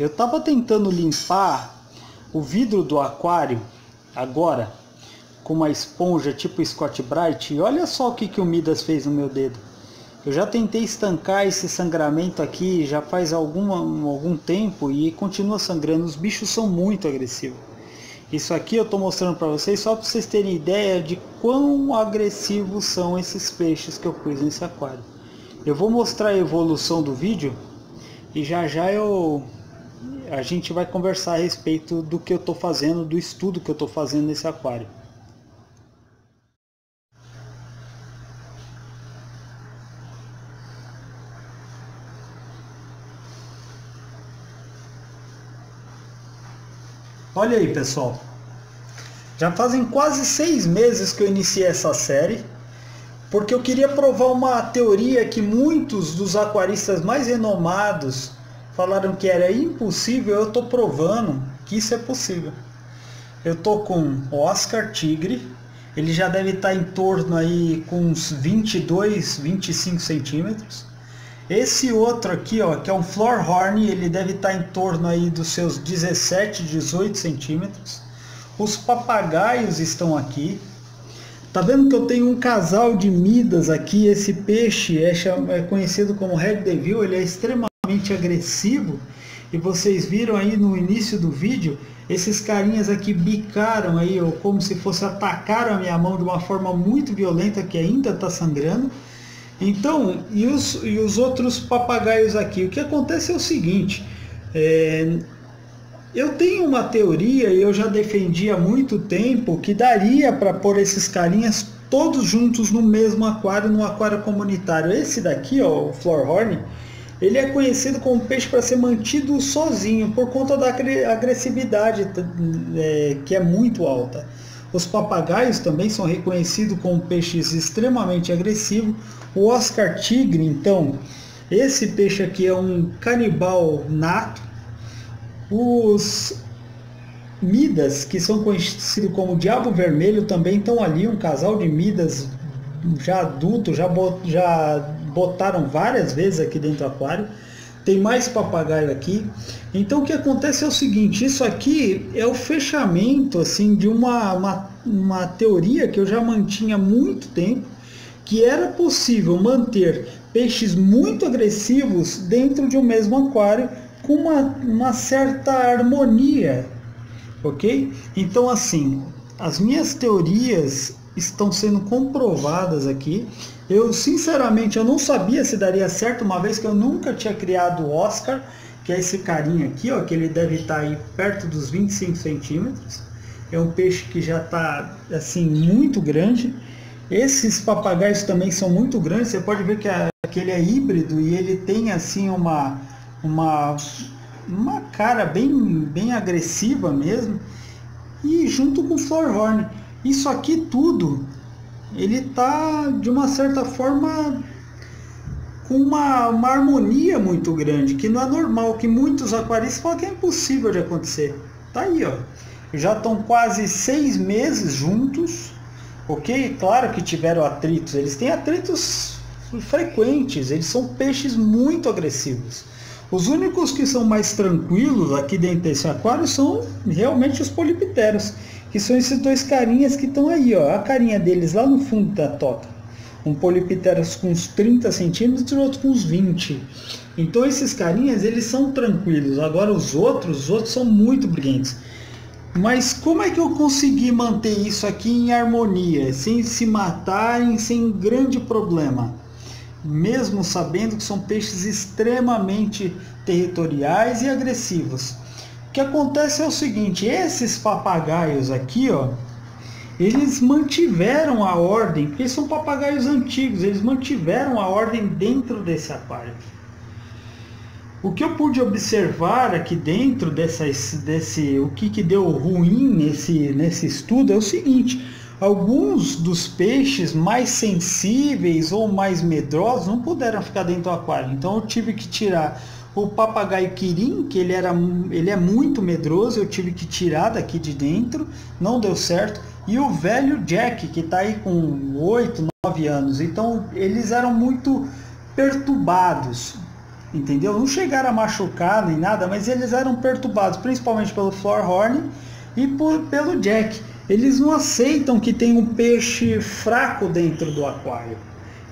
Eu estava tentando limpar o vidro do aquário agora com uma esponja tipo Scott Bright e olha só o que, que o Midas fez no meu dedo. Eu já tentei estancar esse sangramento aqui já faz algum, algum tempo e continua sangrando. Os bichos são muito agressivos. Isso aqui eu estou mostrando para vocês só para vocês terem ideia de quão agressivos são esses peixes que eu pus nesse aquário. Eu vou mostrar a evolução do vídeo e já já eu a gente vai conversar a respeito do que eu estou fazendo, do estudo que eu estou fazendo nesse aquário. Olha aí pessoal, já fazem quase seis meses que eu iniciei essa série, porque eu queria provar uma teoria que muitos dos aquaristas mais renomados falaram que era impossível, eu estou provando que isso é possível. Eu estou com Oscar Tigre, ele já deve estar em torno aí com uns 22, 25 centímetros. Esse outro aqui, ó, que é um Floorhorn, ele deve estar em torno aí dos seus 17, 18 centímetros. Os papagaios estão aqui. Tá vendo que eu tenho um casal de midas aqui? Esse peixe é, é conhecido como Red Devil, ele é extremamente agressivo. E vocês viram aí no início do vídeo, esses carinhas aqui bicaram aí, ou como se fosse atacaram a minha mão de uma forma muito violenta que ainda está sangrando. Então, e os, e os outros papagaios aqui? O que acontece é o seguinte, é, eu tenho uma teoria e eu já defendi há muito tempo que daria para pôr esses carinhas todos juntos no mesmo aquário, no aquário comunitário. Esse daqui, ó, o Floorhorn, ele é conhecido como peixe para ser mantido sozinho por conta da agressividade é, que é muito alta. Os papagaios também são reconhecidos como peixes extremamente agressivos. O Oscar tigre, então, esse peixe aqui é um canibal nato. Os midas, que são conhecidos como diabo vermelho, também estão ali, um casal de midas já adulto, já, já botaram várias vezes aqui dentro do aquário. Tem mais papagaio aqui. Então o que acontece é o seguinte, isso aqui é o fechamento assim de uma, uma, uma teoria que eu já mantinha há muito tempo, que era possível manter peixes muito agressivos dentro de um mesmo aquário com uma, uma certa harmonia, ok? Então assim, as minhas teorias estão sendo comprovadas aqui. Eu sinceramente eu não sabia se daria certo, uma vez que eu nunca tinha criado o Oscar, que é esse carinha aqui, ó, que ele deve estar aí perto dos 25 centímetros. É um peixe que já está assim muito grande. Esses papagaios também são muito grandes. Você pode ver que, a, que ele é híbrido e ele tem assim uma uma uma cara bem bem agressiva mesmo. E junto com o Floorhorn. Isso aqui tudo, ele tá de uma certa forma com uma, uma harmonia muito grande, que não é normal, que muitos aquaristas falam que é impossível de acontecer. Tá aí, ó. Já estão quase seis meses juntos, ok? Claro que tiveram atritos, eles têm atritos frequentes, eles são peixes muito agressivos. Os únicos que são mais tranquilos aqui dentro desse aquário são realmente os polipteros que são esses dois carinhas que estão aí, ó, a carinha deles lá no fundo da toca. Um Polypterus com uns 30 centímetros e outro com uns 20. Então esses carinhas, eles são tranquilos. Agora os outros, os outros são muito briguentos. Mas como é que eu consegui manter isso aqui em harmonia, sem se matarem, sem grande problema? Mesmo sabendo que são peixes extremamente territoriais e agressivos. O que acontece é o seguinte, esses papagaios aqui, ó, eles mantiveram a ordem, porque são papagaios antigos, eles mantiveram a ordem dentro desse aquário. O que eu pude observar aqui dentro dessa, desse, o que, que deu ruim nesse, nesse estudo é o seguinte, alguns dos peixes mais sensíveis ou mais medrosos não puderam ficar dentro do aquário, então eu tive que tirar o papagaio Kirin, que ele, era, ele é muito medroso, eu tive que tirar daqui de dentro, não deu certo. E o velho Jack, que está aí com 8, 9 anos. Então eles eram muito perturbados. entendeu? Não chegaram a machucar nem nada, mas eles eram perturbados, principalmente pelo Floorhorn e por, pelo Jack. Eles não aceitam que tem um peixe fraco dentro do aquário.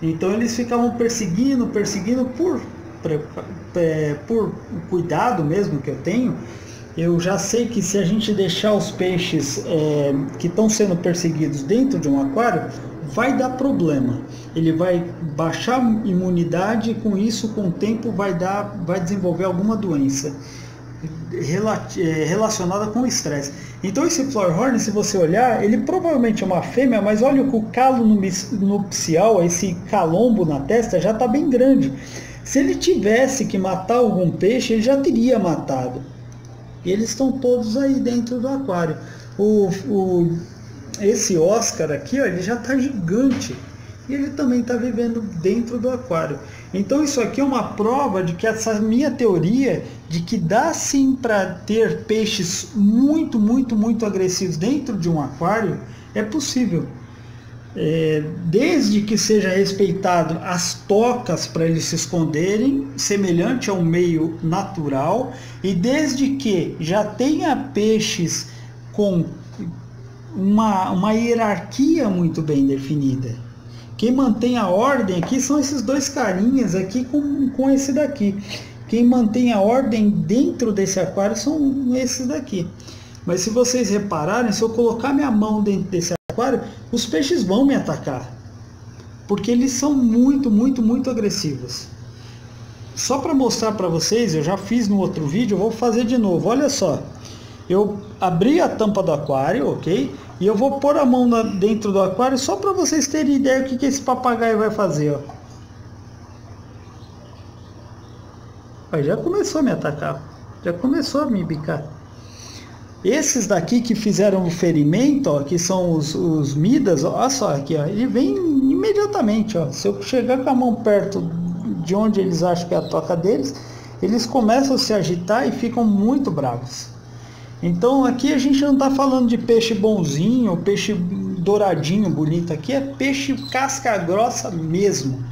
Então eles ficavam perseguindo, perseguindo por, por cuidado mesmo que eu tenho. Eu já sei que se a gente deixar os peixes é, que estão sendo perseguidos dentro de um aquário, vai dar problema. Ele vai baixar a imunidade e com isso, com o tempo, vai, dar, vai desenvolver alguma doença é, relacionada com o estresse. Então esse Floorhorn, se você olhar, ele provavelmente é uma fêmea, mas olha o calo nupcial, esse calombo na testa, já está bem grande. Se ele tivesse que matar algum peixe, ele já teria matado. E eles estão todos aí dentro do aquário. O, o esse Oscar aqui, ó, ele já está gigante. E ele também está vivendo dentro do aquário. Então isso aqui é uma prova de que essa minha teoria de que dá sim para ter peixes muito, muito, muito agressivos dentro de um aquário é possível. É, desde que seja respeitado as tocas para eles se esconderem, semelhante ao meio natural, e desde que já tenha peixes com uma, uma hierarquia muito bem definida. Quem mantém a ordem aqui são esses dois carinhas aqui com, com esse daqui. Quem mantém a ordem dentro desse aquário são esses daqui. Mas se vocês repararem, se eu colocar minha mão dentro desse aquário, os peixes vão me atacar. Porque eles são muito, muito, muito agressivos. Só para mostrar para vocês, eu já fiz no outro vídeo, eu vou fazer de novo. Olha só eu abri a tampa do aquário, ok? E eu vou pôr a mão dentro do aquário só para vocês terem ideia do que, que esse papagaio vai fazer, ó. Aí já começou a me atacar, já começou a me bicar. Esses daqui que fizeram o ferimento, ó, que são os, os midas, ó, olha só aqui, ó, ele vem imediatamente, ó. Se eu chegar com a mão perto de onde eles acham que é a toca deles, eles começam a se agitar e ficam muito bravos. Então aqui a gente não está falando de peixe bonzinho, peixe douradinho, bonito. Aqui é peixe casca grossa mesmo.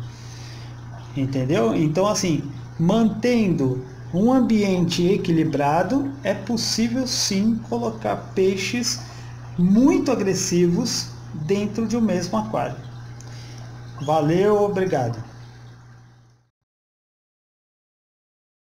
Entendeu? Então assim, mantendo um ambiente equilibrado, é possível sim colocar peixes muito agressivos dentro de um mesmo aquário. Valeu, obrigado.